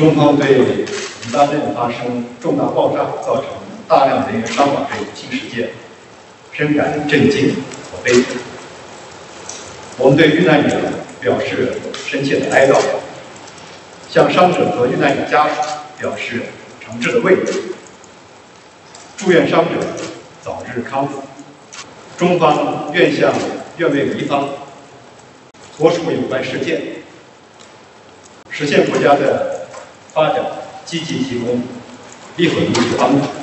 中方对黎巴嫩发生重大爆炸，造成大量人员伤亡这一不幸事件，深感震惊和悲痛。我们对遇难者表示深切的哀悼，向伤者和遇难者家属表示诚挚的慰问，祝愿伤者早日康复。中方愿向愿为黎方脱除有关事件，实现国家的发展，积极提供力所能及的帮助。